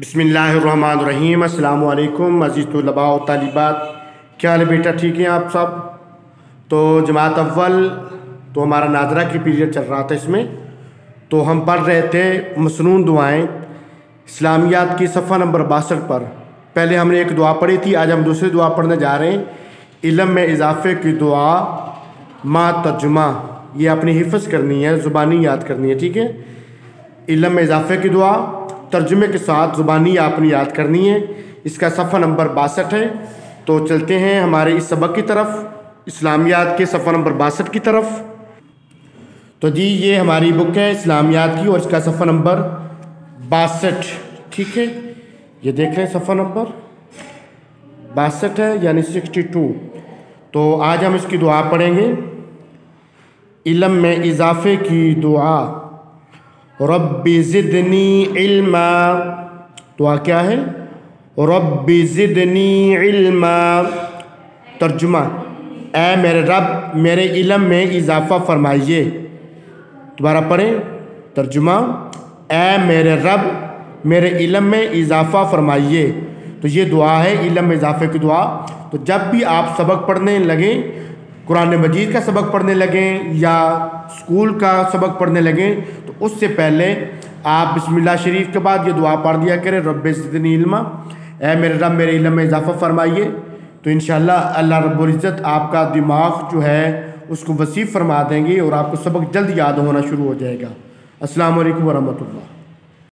بسم اللہ الرحمن الرحیم۔ السلام علیکم عزیز طلباء و طالبات۔ کیا حال ہے بیٹا؟ ٹھیک ہیں آپ سب؟ تو جماعت اول، تو ہمارا ناظرہ کی پیریڈ چل رہا تھا اس میں۔ تو ہم پڑھ رہے تھے مسنون دعائیں اسلامیات کی صفحہ نمبر باسٹھ پر۔ پہلے ہم نے ایک دعا پڑھی تھی، آج ہم دوسری دعا پڑھنے جا رہے ہیں۔ علم میں اضافے کی دعا، ما ترجمہ۔ یہ اپنی حفظ کرنی ہے، زبانی یاد کرنی ہے، ٹھیک ہے؟ علم میں اضافے کی دعا۔ ترجمے کے ساتھ زبانی آپ نے یاد کرنی ہے۔ اس کا صفحہ نمبر باسٹھ ہے۔ تو چلتے ہیں ہمارے اس سبق کی طرف، اسلامیات کے صفحہ نمبر باسٹھ کی طرف۔ تو جی یہ ہماری بک ہے اسلامیات کی اور اس کا صفحہ نمبر باسٹھ۔ ٹھیک ہے؟ یہ دیکھ رہے ہیں صفحہ نمبر باسٹھ ہے یعنی سکسٹی ٹو۔ تو آج ہم اس کی دعا پڑھیں گے۔ علم میں اضافے کی دعا۔ رب زدنی علما۔ دعا کیا ہے؟ رب زدنی علما۔ ترجمہ۔ اے میرے رب، میرے علم میں اضافہ فرمائیے۔ دوبارہ پڑھیں۔ ترجمہ۔ اے میرے رب، میرے علم میں اضافہ فرمائیے۔ تو یہ دعا ہے، علم میں اضافے کی دعا۔ تو جب بھی آپ سبق پڑھنے لگیں، قرآن مجید کا سبق پڑھنے لگیں یا اسکول کا سبق پڑھنے لگیں تو اس سے پہلے آپ بسم اللہ شریف کے بعد یہ دعا پڑھ دیا کریں، رب زدنی علما۔ اے میرے رب، میرے علم میں اضافہ فرمائیے۔ تو انشاءاللہ اللہ رب العزت آپ کا دماغ جو ہے، اس کو وسیع فرما دیں گے اور آپ کو سبق جلد یاد ہونا شروع ہو جائے گا۔ السلام علیکم ورحمۃ اللہ۔